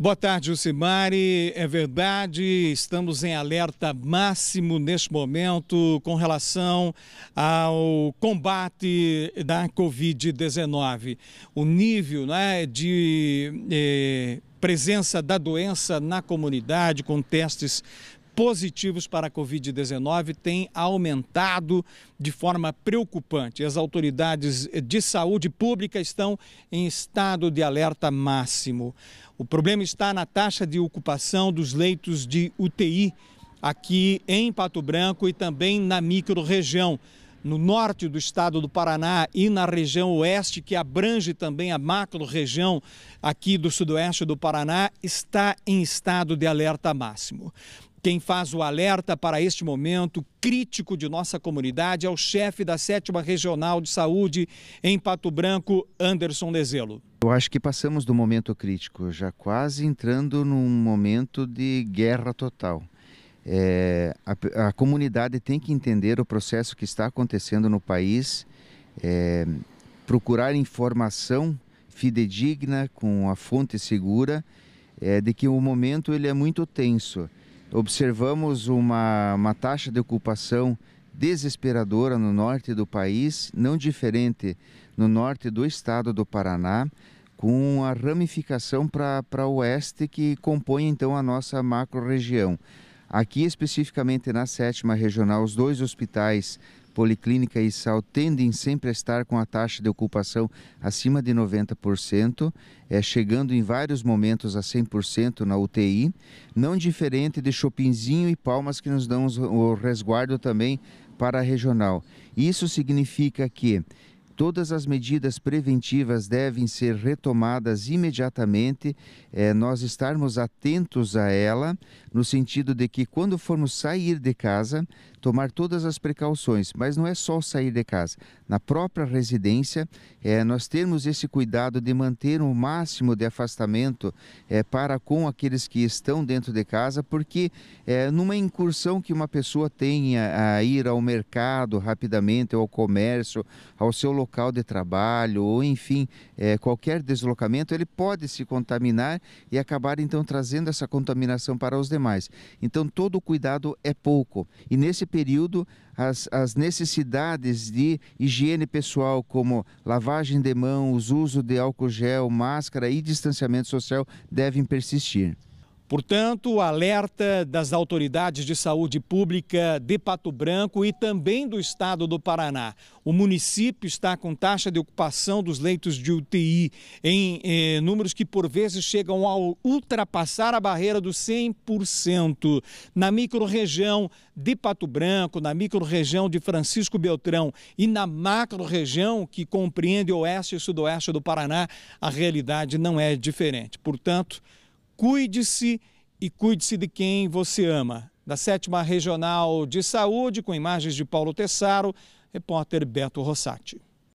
Boa tarde, Jucimari. É verdade, estamos em alerta máximo neste momento com relação ao combate da Covid-19. O nível né, de eh, presença da doença na comunidade, com testes positivos para a Covid-19 tem aumentado de forma preocupante. As autoridades de saúde pública estão em estado de alerta máximo. O problema está na taxa de ocupação dos leitos de UTI aqui em Pato Branco e também na microrregião. No norte do estado do Paraná e na região oeste, que abrange também a macro-região aqui do sudoeste do Paraná, está em estado de alerta máximo. Quem faz o alerta para este momento crítico de nossa comunidade é o chefe da sétima regional de saúde em Pato Branco, Anderson Dezelo. Eu acho que passamos do momento crítico, já quase entrando num momento de guerra total. É, a, a, comunidade tem que entender o processo que está acontecendo no país, é, procurar informação fidedigna, com a fonte segura, é, de que o momento ele é muito tenso observamos uma, uma taxa de ocupação desesperadora no norte do país, não diferente no norte do estado do Paraná, com a ramificação para o oeste que compõe então a nossa macro-região. Aqui especificamente na sétima regional, os dois hospitais Policlínica e Sal tendem sempre a estar com a taxa de ocupação acima de 90%, é, chegando em vários momentos a 100% na UTI, não diferente de Chopinzinho e Palmas que nos dão o resguardo também para a regional. Isso significa que todas as medidas preventivas devem ser retomadas imediatamente, é, nós estarmos atentos a ela, no sentido de que quando formos sair de casa, tomar todas as precauções, mas não é só sair de casa. Na própria residência, é, nós temos esse cuidado de manter o um máximo de afastamento é, para com aqueles que estão dentro de casa, porque é, numa incursão que uma pessoa tenha a ir ao mercado rapidamente, ou ao comércio, ao seu local, local de trabalho ou enfim é, qualquer deslocamento, ele pode se contaminar e acabar então trazendo essa contaminação para os demais. Então todo cuidado é pouco e nesse período as, as necessidades de higiene pessoal como lavagem de mãos, uso de álcool gel, máscara e distanciamento social devem persistir. Portanto, o alerta das autoridades de saúde pública de Pato Branco e também do estado do Paraná. O município está com taxa de ocupação dos leitos de UTI em eh, números que por vezes chegam a ultrapassar a barreira dos 100%. Na microrregião de Pato Branco, na microrregião de Francisco Beltrão e na macrorregião que compreende o oeste e sudoeste do Paraná, a realidade não é diferente. Portanto, Cuide-se e cuide-se de quem você ama. Da sétima regional de saúde, com imagens de Paulo Tessaro, repórter Beto Rossati.